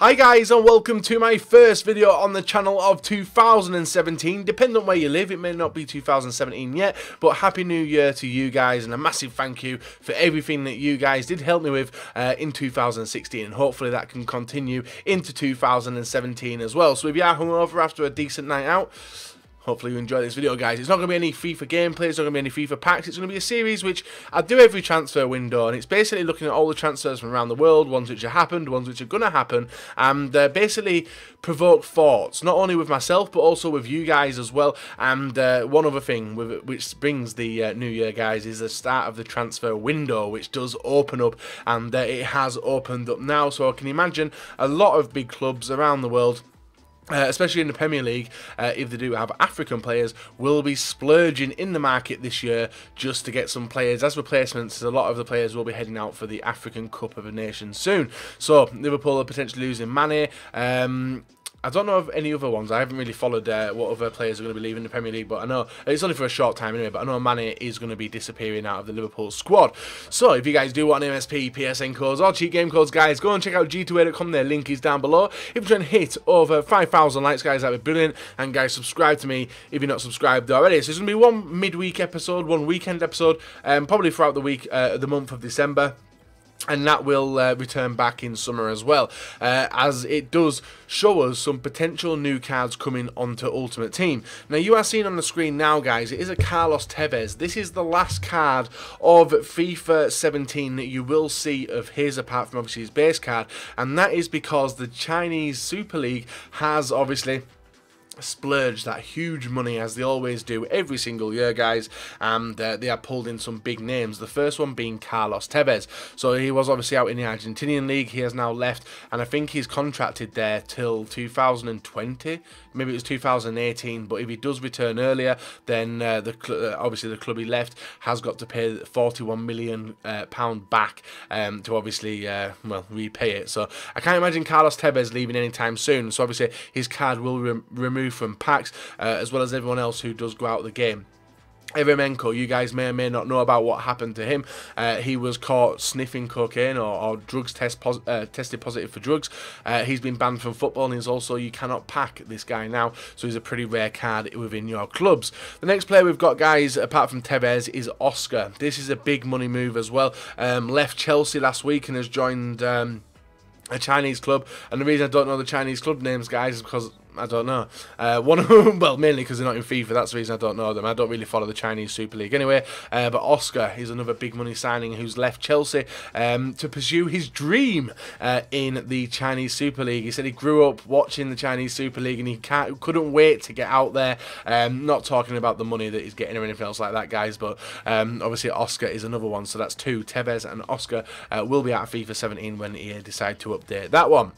Hi guys and welcome to my first video on the channel of 2017. Depending on where you live, it may not be 2017 yet, but Happy New Year to you guys and a massive thank you for everything that you guys did help me with uh, in 2016 and hopefully that can continue into 2017 as well. So if you are hungover after a decent night out, Hopefully you enjoy this video, guys. It's not going to be any FIFA gameplay, it's not going to be any FIFA packs. It's going to be a series which I do every transfer window, and it's basically looking at all the transfers from around the world, ones which have happened, ones which are going to happen, and uh, basically provoke thoughts, not only with myself, but also with you guys as well. And uh, one other thing with, which brings the uh, new year, guys, is the start of the transfer window, which does open up, and uh, it has opened up now. So I can imagine a lot of big clubs around the world uh, especially in the Premier League, uh, if they do have African players, will be splurging in the market this year just to get some players as replacements. A lot of the players will be heading out for the African Cup of Nations soon. So Liverpool are potentially losing Mane. Um, I don't know of any other ones. I haven't really followed uh, what other players are going to be leaving the Premier League, but I know it's only for a short time anyway. But I know Mane is going to be disappearing out of the Liverpool squad. So if you guys do want MSP, PSN codes, or cheat game codes, guys, go and check out g2a.com. Their link is down below. If you and hit over 5,000 likes, guys, that'd be brilliant. And guys, subscribe to me if you're not subscribed already. So there's going to be one midweek episode, one weekend episode, um, probably throughout the week, uh, the month of December and that will uh, return back in summer as well, uh, as it does show us some potential new cards coming onto Ultimate Team. Now, you are seeing on the screen now, guys, it is a Carlos Tevez. This is the last card of FIFA 17 that you will see of his, apart from obviously his base card, and that is because the Chinese Super League has obviously splurge that huge money as they always do every single year guys. And uh, they have pulled in some big names the first one being Carlos Tevez. So he was obviously out in the Argentinian league. He has now left and I think he's contracted there till 2020 maybe it was 2018 but if he does return earlier then uh, the uh, obviously the club he left has got to pay 41 million uh, pound back um, to obviously uh, well repay it. So I can't imagine Carlos Tevez leaving anytime soon. So obviously his card will re remove from packs, uh, as well as everyone else who does go out the game. Eremenko, you guys may or may not know about what happened to him. Uh, he was caught sniffing cocaine or, or drugs test pos uh, tested positive for drugs. Uh, he's been banned from football and he's also, you cannot pack this guy now. So he's a pretty rare card within your clubs. The next player we've got, guys, apart from Tevez, is Oscar. This is a big money move as well. Um, left Chelsea last week and has joined... Um, a Chinese club, and the reason I don't know the Chinese club names, guys, is because I don't know. Uh, one of them, well, mainly because they're not in FIFA. That's the reason I don't know them. I don't really follow the Chinese Super League anyway. Uh, but Oscar is another big money signing who's left Chelsea um, to pursue his dream uh, in the Chinese Super League. He said he grew up watching the Chinese Super League and he couldn't wait to get out there. Um, not talking about the money that he's getting or anything else like that, guys. But um, obviously Oscar is another one. So that's two. Tevez and Oscar uh, will be out of FIFA 17 when he decide to update that one.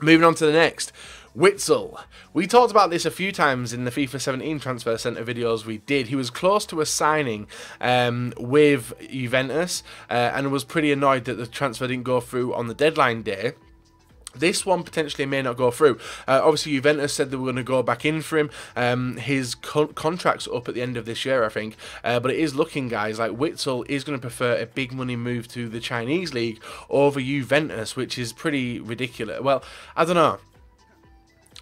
Moving on to the next. Witsel. We talked about this a few times in the FIFA 17 Transfer Centre videos we did. He was close to a signing um, with Juventus uh, and was pretty annoyed that the transfer didn't go through on the deadline day. This one potentially may not go through. Uh, obviously, Juventus said they were going to go back in for him. Um, his co contract's up at the end of this year, I think. Uh, but it is looking, guys, like Witsel is going to prefer a big money move to the Chinese league over Juventus, which is pretty ridiculous. Well, I don't know.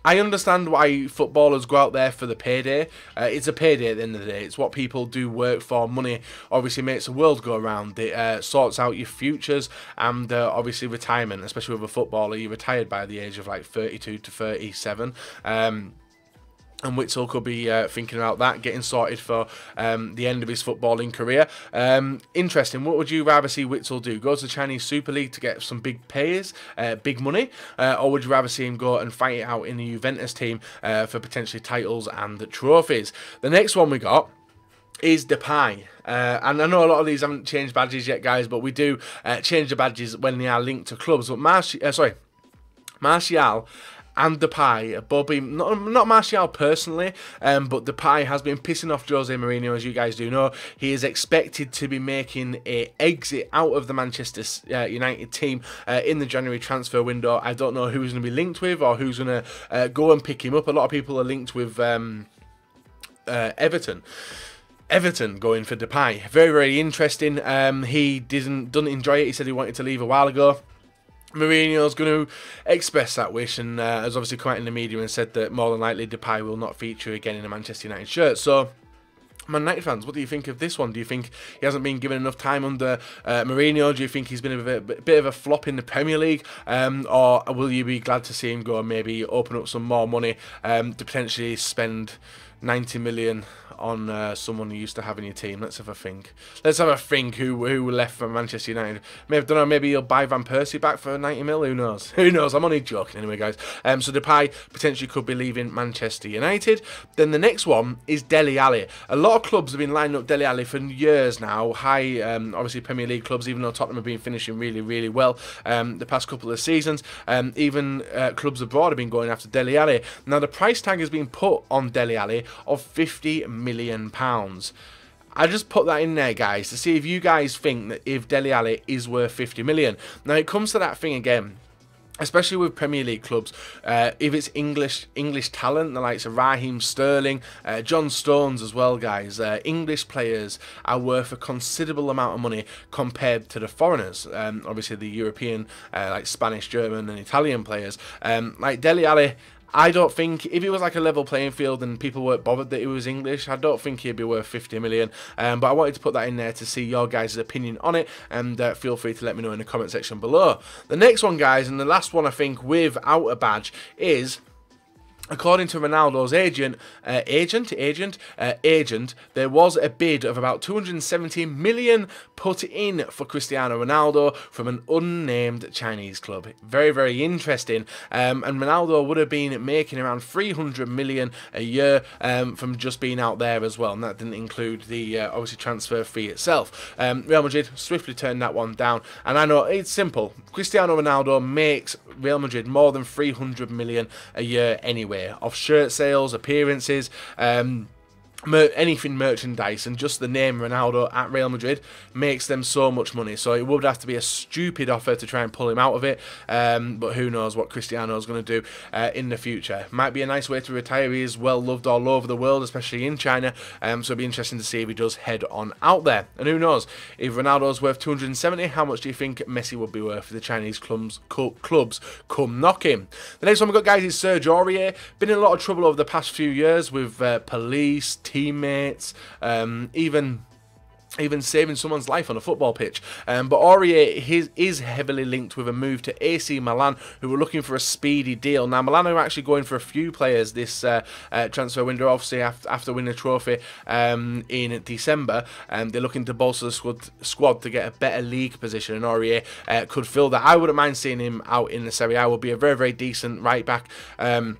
I understand why footballers go out there for the payday. Uh, it's a payday at the end of the day. It's what people do work for. Money obviously makes the world go around. It uh, sorts out your futures and uh, obviously retirement, especially with a footballer. You're retired by the age of like 32 to 37. Um, and Witsel could be uh, thinking about that, getting sorted for um, the end of his footballing career. Um, interesting. What would you rather see Witsel do? Go to the Chinese Super League to get some big payers, uh, big money, uh, or would you rather see him go and fight it out in the Juventus team uh, for potentially titles and trophies? The next one we got is Depay. Uh, and I know a lot of these haven't changed badges yet, guys, but we do uh, change the badges when they are linked to clubs. But Martial, uh, sorry, Martial and Depay, Bobby, not, not Martial personally, um, but Depay has been pissing off Jose Mourinho, as you guys do know. He is expected to be making a exit out of the Manchester uh, United team uh, in the January transfer window. I don't know who's going to be linked with or who's going to uh, go and pick him up. A lot of people are linked with um, uh, Everton. Everton going for Depay. Very, very interesting. Um, he didn't, didn't enjoy it. He said he wanted to leave a while ago. Mourinho's going to express that wish and uh, has obviously come out in the media and said that more than likely Depay will not feature again in a Manchester United shirt. So, Man United fans, what do you think of this one? Do you think he hasn't been given enough time under uh, Mourinho? Do you think he's been a bit, bit of a flop in the Premier League? Um, or will you be glad to see him go and maybe open up some more money um, to potentially spend 90 million on uh, someone you used to have in your team. Let's have a think. Let's have a think who who left for Manchester United. Maybe I don't know. Maybe you'll buy Van Persie back for 90 mil. Who knows? Who knows? I'm only joking anyway, guys. Um, so Depay potentially could be leaving Manchester United. Then the next one is Dele Alli. A lot of clubs have been lining up Dele Alli for years now. High, um, obviously Premier League clubs, even though Tottenham have been finishing really, really well um, the past couple of seasons. Um, even uh, clubs abroad have been going after Dele Alli. Now the price tag has been put on Dele Alli of 50 million pounds. I just put that in there, guys, to see if you guys think that if Dele Alli is worth 50 million. Now, it comes to that thing again especially with Premier League clubs, uh, if it's English English talent, the likes of Raheem Sterling, uh, John Stones as well, guys, uh, English players are worth a considerable amount of money compared to the foreigners. Um, obviously, the European, uh, like Spanish, German, and Italian players. Um, like Dele Alli I don't think if it was like a level playing field and people weren't bothered that it was English, I don't think he'd be worth 50 million. Um, but I wanted to put that in there to see your guys' opinion on it, and uh, feel free to let me know in the comment section below. The next one, guys, and the last one I think without a badge is According to Ronaldo's agent, uh, agent, agent, uh, agent, there was a bid of about 270 million put in for Cristiano Ronaldo from an unnamed Chinese club. Very, very interesting. Um, and Ronaldo would have been making around 300 million a year um, from just being out there as well. And that didn't include the uh, obviously transfer fee itself. Um, Real Madrid swiftly turned that one down. And I know it's simple. Cristiano Ronaldo makes Real Madrid more than 300 million a year anyway, off shirt sales, appearances, um, mer anything merchandise and just the name Ronaldo at Real Madrid makes them so much money. So it would have to be a stupid offer to try and pull him out of it. Um, but who knows what Cristiano is going to do uh, in the future. Might be a nice way to retire. He is well loved all over the world, especially in China. Um, so it'd be interesting to see if he does head on out there. And who knows, if Ronaldo's worth 270, how much do you think Messi would be worth for the Chinese clubs, clubs come knocking? The next one we've got, guys, is Serge Aurier. Been in a lot of trouble over the past few years with uh, police, teammates, um, even even saving someone's life on a football pitch. Um, but Aurier is heavily linked with a move to AC Milan, who were looking for a speedy deal. Now, Milan are actually going for a few players this uh, uh, transfer window, obviously, after, after winning a trophy um, in December. Um, they're looking to bolster the squad, squad to get a better league position, and Aurier uh, could fill that. I wouldn't mind seeing him out in the Serie A. Would be a very, very decent right back. Um,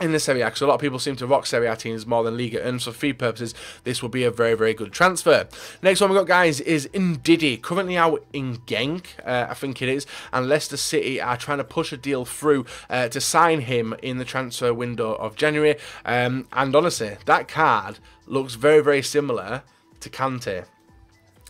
in the Serie A, because a lot of people seem to rock Serie A teams more than Liga, and for fee purposes, this will be a very, very good transfer. Next one we've got, guys, is Ndidi, currently out in Genk, uh, I think it is, and Leicester City are trying to push a deal through uh, to sign him in the transfer window of January, um, and honestly, that card looks very, very similar to Kante.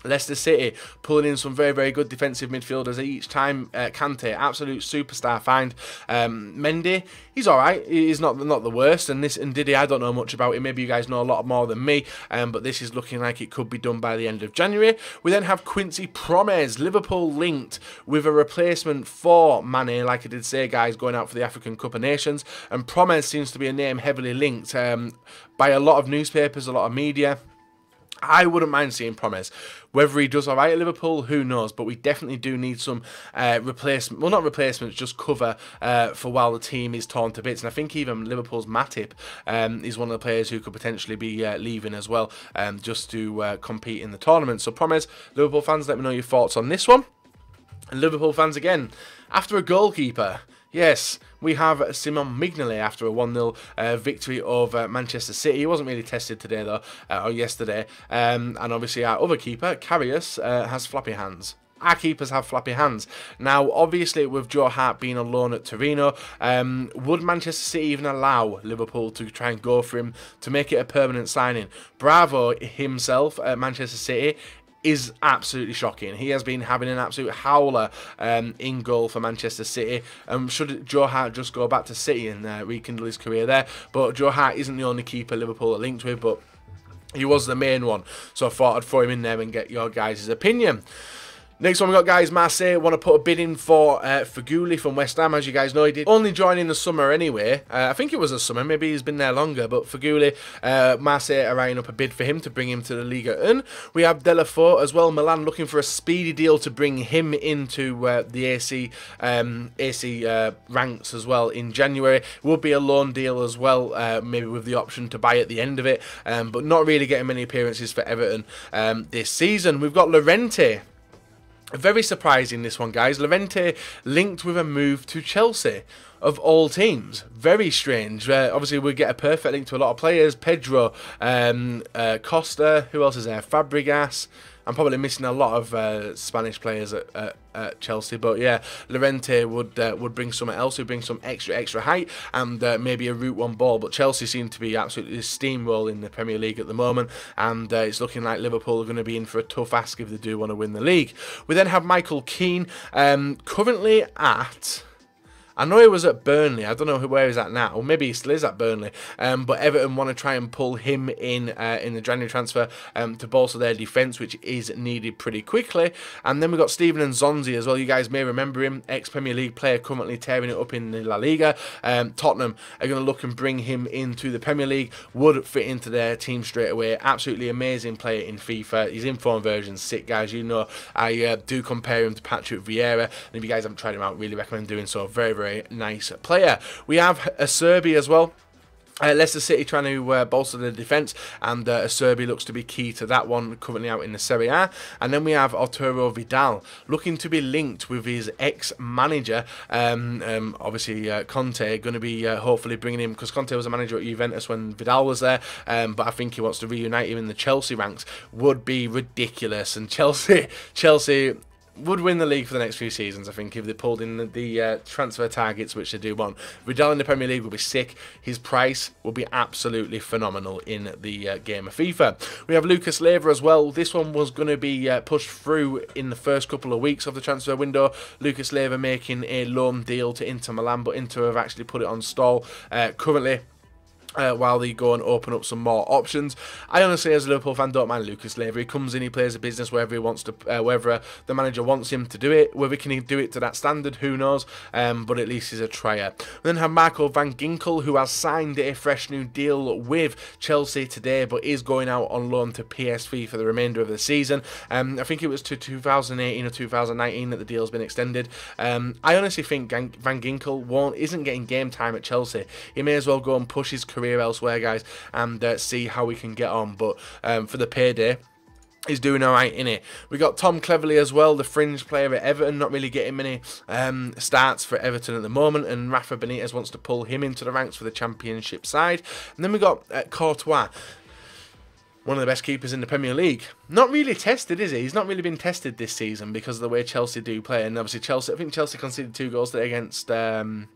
Leicester City pulling in some very, very good defensive midfielders each time. Uh, Kante, absolute superstar find. Um, Mendy, he's all right. He's not not the worst. And this Ndidi, I don't know much about him. Maybe you guys know a lot more than me. Um, but this is looking like it could be done by the end of January. We then have Quincy Promes, Liverpool linked with a replacement for Mane, like I did say, guys, going out for the African Cup of Nations. And Promes seems to be a name heavily linked um, by a lot of newspapers, a lot of media. I wouldn't mind seeing Promes. Whether he does all right at Liverpool, who knows? But we definitely do need some uh, replacement. Well, not replacements, just cover uh, for while the team is torn to bits. And I think even Liverpool's Matip um, is one of the players who could potentially be uh, leaving as well, um, just to uh, compete in the tournament. So, Promes, Liverpool fans, let me know your thoughts on this one. And Liverpool fans again, after a goalkeeper. Yes, we have Simon Mignolet after a 1-0 uh, victory over Manchester City. He wasn't really tested today, though, uh, or yesterday. Um, and obviously our other keeper, Karius, uh, has floppy hands our keepers have flappy hands. Now, obviously, with Joe Hart being on loan at Torino, um, would Manchester City even allow Liverpool to try and go for him to make it a permanent signing? Bravo himself at Manchester City is absolutely shocking. He has been having an absolute howler um, in goal for Manchester City. Um, should Joe Hart just go back to City and uh, rekindle his career there? But Joe Hart isn't the only keeper Liverpool are linked with, but he was the main one. So I thought I'd throw him in there and get your guys' opinion. Next one we got guys, Marseille want to put a bid in for uh, from West Ham, as you guys know he did. Only join in the summer anyway. Uh, I think it was the summer, maybe he's been there longer, but Feghouli, uh, Marseille are writing up a bid for him to bring him to the Ligue 1. We have Deulofeu as well, Milan looking for a speedy deal to bring him into uh, the AC um, AC uh, ranks as well in January. Would be a loan deal as well, uh, maybe with the option to buy at the end of it, um, but not really getting many appearances for Everton um, this season. We've got Llorente very surprising this one, guys. Llorente linked with a move to Chelsea of all teams. Very strange. Uh, obviously, we get a perfect link to a lot of players. Pedro, um, uh, Costa, who else is there? Fabregas. I'm probably missing a lot of uh, Spanish players at, at, at, Chelsea, but yeah, Llorente would uh, would bring something else. Would bring some extra extra height and uh, maybe a route one ball. But Chelsea seem to be absolutely steamrolling the Premier League at the moment, and uh, it's looking like Liverpool are going to be in for a tough ask if they do want to win the league. We then have Michael Keane, um, currently at I know he was at Burnley. I don't know where he's at now. Or maybe he still is at Burnley. Um, but Everton want to try and pull him in uh, in the January transfer um, to bolster their defence, which is needed pretty quickly. And then we've got Steven N'Zonzi as well. You guys may remember him, ex-Premier League player, currently tearing it up in the La Liga. Um, Tottenham are going to look and bring him into the Premier League. Would fit into their team straight away. Absolutely amazing player in FIFA. He's in form version sick, guys. You know, I uh, do compare him to Patrick Vieira. And if you guys haven't tried him out, really recommend doing so. Very, very very nice player. We have Acerbi as well. Uh, Leicester City trying to uh, bolster the defence, and uh, Acerbi looks to be key to that one, currently out in the Serie A. And then we have Arturo Vidal looking to be linked with his ex-manager, um, um, obviously uh, Conte, going to be uh, hopefully bringing him, because Conte was a manager at Juventus when Vidal was there, um, but I think he wants to reunite him in the Chelsea ranks. Would be ridiculous, and Chelsea, Chelsea would win the league for the next few seasons, I think, if they pulled in the, the uh, transfer targets, which they do want. Vidal in the Premier League will be sick. His price will be absolutely phenomenal in the uh, game of FIFA. We have Lucas Leiva as well. This one was going to be uh, pushed through in the first couple of weeks of the transfer window. Lucas Leiva making a loan deal to Inter Milan, but Inter have actually put it on stall. Uh, currently, uh, while they go and open up some more options. I honestly, as a Liverpool fan, don't mind Lucas Leiva. He comes in, he plays a business wherever he wants to, uh, wherever uh, the manager wants him to do it. Whether can he can do it to that standard, who knows? Um, but at least he's a tryer. Then have Marco van Ginkel, who has signed a fresh new deal with Chelsea today, but is going out on loan to PSV for the remainder of the season. Um, I think it was to 2018 or 2019 that the deal's been extended. Um, I honestly think Van Ginkel won't isn't getting game time at Chelsea. He may as well go and push his career career elsewhere, guys, and uh, see how we can get on. But um, for the payday, He's doing alright in it. We got Tom Cleverley as well, the fringe player at Everton, not really getting many um, starts for Everton at the moment, and Rafa Benitez wants to pull him into the ranks for the Championship side. And then we got uh, Courtois, one of the best keepers in the Premier League. Not really tested, is he? He's not really been tested this season because of the way Chelsea do play, and obviously Chelsea. I think Chelsea conceded two goals today against. Um,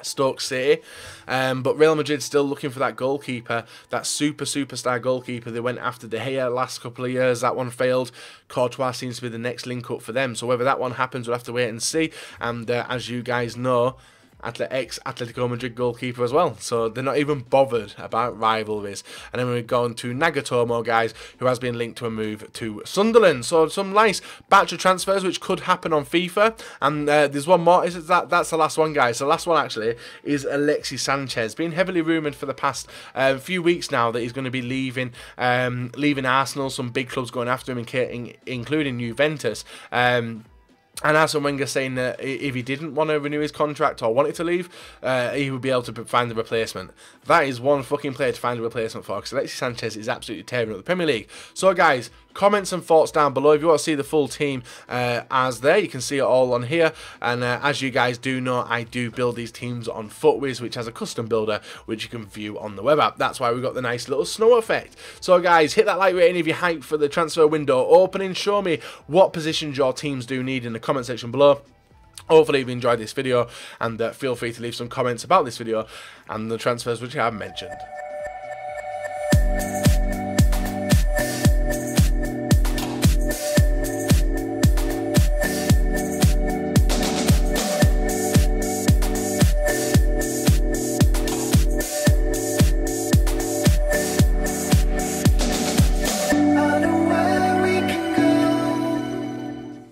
Stoke City. Um, but Real Madrid still looking for that goalkeeper, that super superstar goalkeeper. They went after De Gea last couple of years. That one failed. Courtois seems to be the next link up for them. So whether that one happens, we'll have to wait and see. And uh, as you guys know, ex Atletico Madrid goalkeeper as well. So they're not even bothered about rivalries. And then we've gone to Nagatomo, guys, who has been linked to a move to Sunderland. So some nice batch of transfers which could happen on FIFA. And uh, there's one more. Is that that's the last one, guys? The last one actually is Alexis Sanchez. Been heavily rumoured for the past uh, few weeks now that he's going to be leaving um, leaving Arsenal. Some big clubs going after him, including Juventus. Um, and Arsene Wenger saying that if he didn't want to renew his contract or wanted to leave, uh, he would be able to find a replacement. That is one fucking player to find a replacement for because Alexis Sanchez is absolutely tearing up the Premier League. So, guys, comments and thoughts down below. If you want to see the full team uh, as there, you can see it all on here. And uh, as you guys do know, I do build these teams on FUTWIZ, which has a custom builder, which you can view on the web app. That's why we've got the nice little snow effect. So guys, hit that like rating if you're hyped for the transfer window opening. Show me what positions your teams do need in the comment section below. Hopefully you've enjoyed this video and uh, feel free to leave some comments about this video and the transfers which I have mentioned.